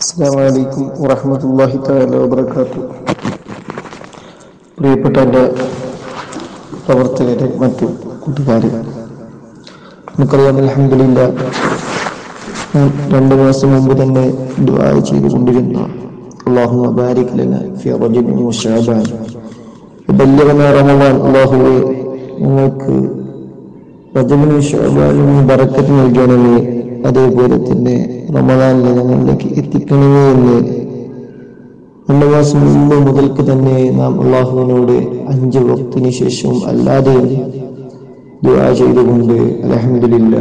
അസ്സാം വലൈക്കും വറഹമത്തല്ലാഹി തആല വബറകാത്തു പ്രിയപ്പെട്ട എന്റെ പ്രവർത്തകരെ മറ്റു കൂട്ടുകാരെ നമുക്കറിയാം അൽഹംദുലില്ലാ ഞാൻ രണ്ട് മാസം മുമ്പ് തന്നെ ദുആ ചെയ്തുകൊണ്ടിരുന്ന അല്ലാഹുമ്മ ബാരിക് ലനാ ഫി റജബിൻ വശഅബാൻ ബല്യഗന റമദാൻ അല്ലാഹുവേ ഞങ്ങൾക്ക് റജബിനും ഷഅബാനും ബറക്കത്ത് നൽകണമേ. അതേപോലെ തന്നെ റമദാൻ ഞങ്ങളിലേക്ക് എത്തിക്കണമേ എന്ന് രണ്ട് മാസം മുമ്പ് മുതൽക്ക് തന്നെ നാം അള്ളാഹുവിനോട് അഞ്ച് വക്തിന് ശേഷവും അല്ലാതെയും ദുആ ചെയ്തുകൊണ്ട് അലഹമില്ല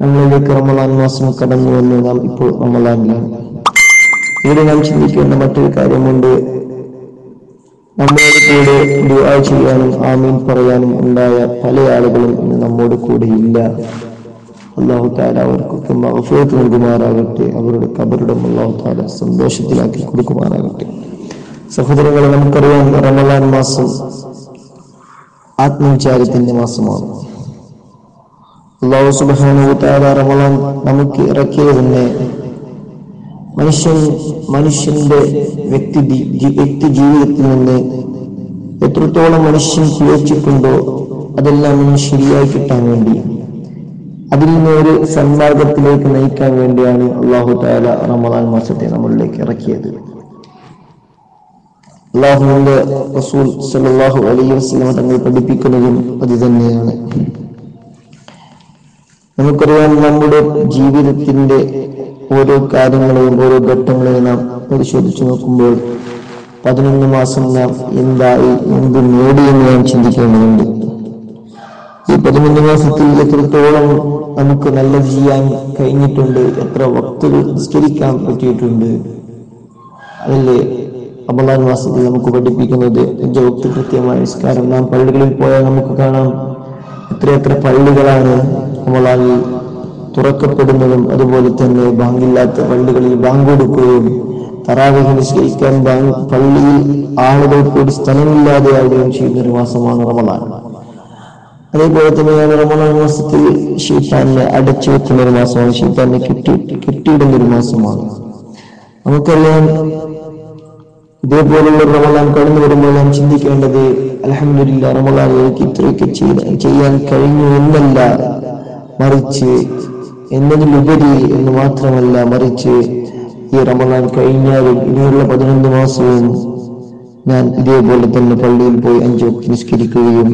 നമ്മളിലേക്ക് റമദാൻ മാസം കടന്നു വന്ന് നാം ഇപ്പോൾ റമദാനിലാണ്. ഇവിടെ നാം ചിന്തിക്കേണ്ട മറ്റൊരു കാര്യമുണ്ട്. നമ്മോട് കൂടെ ദുആ ചെയ്യാനും ആമീൻ പറയാനും ഉണ്ടായ പല ആളുകളും ഇന്ന് നമ്മോട് കൂടെ ഇല്ല. അള്ളാഹു താല അവർക്കൊക്കെ മഹഫൂത്ത് നൽകുമാറാകട്ടെ. അവരുടെ കബറിടം അള്ളാഹു താല സന്തോഷത്തിലാക്കി കൊടുക്കുമാറാകട്ടെ. സഹോദരങ്ങളെ നമുക്കറിയാം റമദാൻ മാസം ആത്മവിചാരത്തിന്റെ മാസമാണ്. അള്ളാഹു സുബാനു താല റമദാൻ നമുക്ക് ഇറക്കിയത് തന്നെ മനുഷ്യൻ മനുഷ്യന്റെ വ്യക്തി വ്യക്തി ജീവിതത്തിൽ നിന്ന് എത്രത്തോളം മനുഷ്യൻ ഉപയോഗിച്ചിട്ടുണ്ടോ അതെല്ലാം ഇന്ന് ശരിയായി കിട്ടാൻ വേണ്ടി അതിൽ നിന്ന് ഒരു സന്മാർഗത്തിലേക്ക് നയിക്കാൻ വേണ്ടിയാണ് അള്ളാഹു താല റമദാൻ മാസത്തെ നമ്മളിലേക്ക് ഇറക്കിയത്. അള്ളാഹുവിന്റെ റസൂൽ സല്ലല്ലാഹു അലൈഹി വസല്ലം തങ്ങൾ പഠിപ്പിക്കുന്നതും അത് തന്നെയാണ്. നമുക്കറിയാം നമ്മുടെ ജീവിതത്തിന്റെ ഓരോ കാര്യങ്ങളെയും ഓരോ ഘട്ടങ്ങളെയും നാം പരിശോധിച്ചു നോക്കുമ്പോൾ പതിനൊന്ന് മാസം നാം എന്തായി എന്ത് നേടി എന്ന് നാം ചിന്തിക്കേണ്ടതുണ്ട്. ഈ പതിനൊന്ന് മാസത്തിൽ എത്രത്തോളം നമുക്ക് നല്ലത് ചെയ്യാൻ കഴിഞ്ഞിട്ടുണ്ട് എത്ര വക്തുകൾ നിസ്കരിക്കാൻ പറ്റിയിട്ടുണ്ട് അതല്ലേ അബലാൻ മാസത്തിൽ നമുക്ക് പഠിപ്പിക്കുന്നത്? അഞ്ച് വക്ത് കൃത്യമായ നിസ്കാരം. നാം പള്ളികളിൽ പോയാൽ നമുക്ക് കാണാം എത്രയെത്ര പള്ളികളാണ് റമദാനിൽ തുറക്കപ്പെടുന്നതും അതുപോലെ തന്നെ ബാങ്കില്ലാത്ത പള്ളികളിൽ ബാങ്ക് കൊടുക്കുകയും തറാവിഹ് നിസ്കരിക്കാൻ ബാങ്ക് പള്ളിയിൽ ആളുകൾ കൂടി സ്ഥലമില്ലാതെയാവുകയും ചെയ്യുന്ന ഒരു മാസമാണ് റമദാൻ. അതേപോലെ തന്നെയാണ് റമദാൻ മാസത്തിൽ ഷീത്താനെ അടച്ചു വെക്കുന്ന ഒരു മാസമാണ്. ഷീത്താനെ കെട്ടി കെട്ടിയിടുന്ന ഒരു മാസമാണ്. നമുക്കറിയാം ഇതേപോലുള്ള റമദാൻ കടന്നു വരുമ്പോൾ നാം ചിന്തിക്കേണ്ടത് അലഹമില്ല റമദാൻ എനിക്ക് ഇത്രയൊക്കെ ചെയ്യാൻ കഴിഞ്ഞു എന്നല്ല. മറിച്ച് എന്നതിലുപരി എന്ന് മാത്രമല്ല മറിച്ച് ഈ റമദാൻ കഴിഞ്ഞാലും ഇനിയുള്ള പതിനൊന്ന് മാസവും ഞാൻ ഇതേപോലെ തന്നെ പള്ളിയിൽ പോയി അഞ്ചു നിസ്കരിക്കുകയും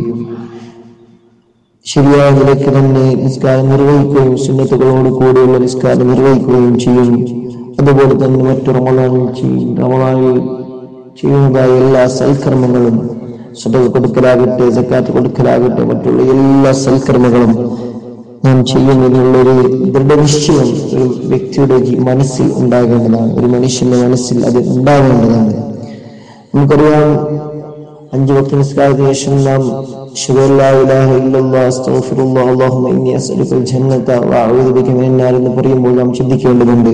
ശരിയായ നിലയ്ക്ക് തന്നെ നിസ്കാരം നിർവഹിക്കുകയും സുന്നത്തുകളോട് കൂടിയുള്ള നിസ്കാരം നിർവഹിക്കുകയും ചെയ്യും. അതുപോലെ തന്നെ മറ്റു റമദാനിൽ ചെയ്യും റമദാനിൽ ചെയ്യുന്നതായ എല്ലാ സൽക്കർമ്മങ്ങളും സ്വതക കൊടുക്കലാകട്ടെ സക്കാത്ത് കൊടുക്കലാകട്ടെ മറ്റുള്ള എല്ലാ സൽക്കർമ്മങ്ങളും നാം ചെയ്യുന്നതിനുള്ളൊരു ദൃഢനിശ്ചയം ഒരു വ്യക്തിയുടെ മനസ്സിൽ ഉണ്ടാകേണ്ടതാണ്. ഒരു മനുഷ്യന്റെ മനസ്സിൽ അത് ഉണ്ടാകേണ്ടതാണ്. നമുക്കറിയാം അഞ്ചു വക്ത നിസ്കാരത്തിന് ശേഷം നാം എന്ന് പറയുമ്പോൾ നാം ചിന്തിക്കേണ്ടതുണ്ട്.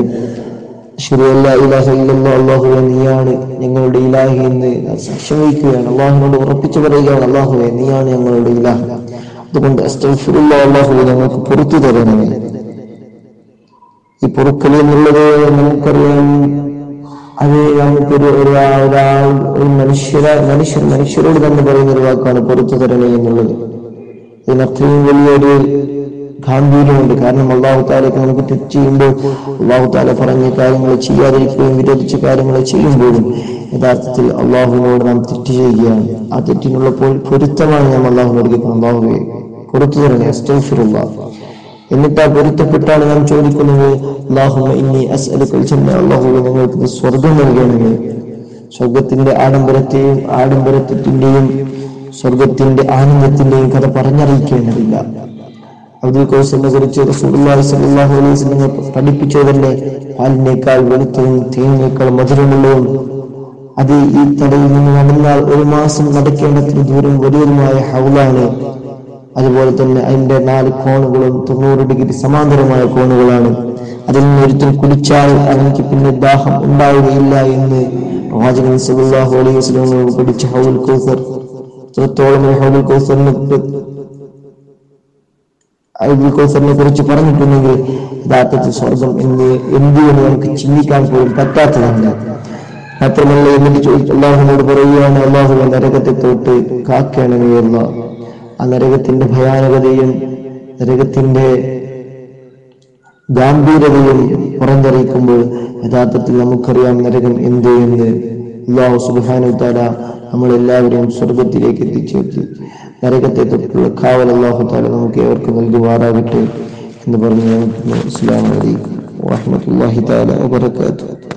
നീയാണ് ഞങ്ങളുടെ ഇലാഹി എന്ന് സാക്ഷ്യം വഹിക്കുകയാണ് അള്ളാഹുവിനോട് ഉറപ്പിച്ചു പറയുകയാണ് അള്ളാഹുവെ നീയാണ് ഞങ്ങളുടെ ഇലാഹ്. അതുകൊണ്ട് അസ്തഗ്ഫിറുല്ലാഹ് അല്ലാഹുവേ ഞങ്ങൾക്ക് പുറത്തു തരണമേ. ഈ പൊറുക്കൽ എന്നുള്ളത് നമുക്കറിയാം. അത് നമുക്കൊരു ഒരാ- മനുഷ്യര മനുഷ്യൻ മനുഷ്യരോട് തന്നെ പറയുന്ന ഒരു വാക്കാണ് പുറത്തു തരണേ എന്നുള്ളത്. ഇതിനത്രയും വലിയൊരു ഗാംഭീര്യമുണ്ട്. കാരണം അള്ളാഹു നമുക്ക് തെറ്റ് ചെയ്യുമ്പോൾ അള്ളാഹു പറഞ്ഞ കാര്യങ്ങൾ ചെയ്യാതിരിക്കുകയും വിരോധിച്ച കാര്യങ്ങൾ ചെയ്യുമ്പോഴും യഥാർത്ഥത്തിൽ അള്ളാഹുവിനോട് നാം തെറ്റ് ചെയ്യുകയാണ്. ആ തെറ്റിനുള്ള പൊ- പൊരുത്തമാണ് നാം അള്ളാഹുവിനോട് കേൾക്കുന്നത് അള്ളാഹുവെ പുറത്തു അസ്തഗ്ഫിറുല്ലാഹ് എന്നിട്ട് ആ പൊരുത്തപ്പെട്ടാണ് നാം ചോദിക്കുന്നത് അല്ലാഹുവേ ഞങ്ങൾക്ക് സ്വർഗം നൽകണമേ. സ്വർഗത്തിന്റെ ആഡംബരത്തെയും ആഡംബരത്വത്തിന്റെയും സ്വർഗത്തിന്റെ ആനന്ദത്തിന്റെയും കഥ പറഞ്ഞറിയിക്കേണ്ടതില്ല. അബ്ദുൽ കൗസലിനെ കുറിച്ച് റസൂലുള്ളാഹി സ്വല്ലല്ലാഹു അലൈഹി വസല്ലം പഠിപ്പിച്ചത് തന്നെ പാലിനേക്കാൾ വെളുത്തതും തേനേക്കാൾ മധുരമുള്ളതും. അത് ഈ തടയിൽ നിന്ന് നടന്നാൽ ഒരു മാസം നടക്കേണ്ടത്തിന് ദൂരം വലിയതുമായ ഹൗലാണ്. അതുപോലെ തന്നെ അതിന്റെ നാല് കോണുകളും തൊണ്ണൂറ് ഡിഗ്രി സമാന്തരമായ കോണുകളാണ്. അതിൽ നിന്ന് ഒരിക്കൽ കുടിച്ചാൽ അവനിക്ക് പിന്നെ ദാഹം ഉണ്ടാവുകയില്ല എന്ന് പ്രവാചകൻ അലൈഹി പഠിച്ച ഹൗൽ കൗസർ. എത്രത്തോളം ഹൗൽ കുറിച്ച് പറഞ്ഞിട്ടുണ്ടെങ്കിൽ യഥാർത്ഥത്തിൽ സ്വർഗം എന്ന് എന്ത് എന്ന് നമുക്ക് ചിന്തിക്കാൻ പോലും പറ്റാത്തതല്ല. മാത്രമല്ല എന്നിട്ട് ചോദിച്ചു അള്ളാഹുനോട് പറയുകയാണ് അള്ളാഹു നരകത്തെ തൊട്ട് കാക്കണമേ അല്ല ആ നരകത്തിന്റെ ഭയാനകതയും നരകത്തിന്റെ ഗാംഭീര്യതയും പുറന്തറിയിക്കുമ്പോൾ യഥാർത്ഥത്തിൽ നമുക്കറിയാം നരകം എന്ത് എന്ന് അള്ളാഹു സുബ്ഹാനഹു താല നമ്മളെല്ലാവരെയും സ്വർഗത്തിലേക്ക് എത്തിച്ചേർത്തി നരകത്തെ തൊട്ടുള്ള കാവൽ അള്ളാഹു താല നമുക്ക് ഏവർക്കും നൽകുവാറാകട്ടെ എന്ന് പറഞ്ഞു അസ്സാം വലൈക്കും വാഹമത്തല്ലാഹി താല വാബർക്കാത്തു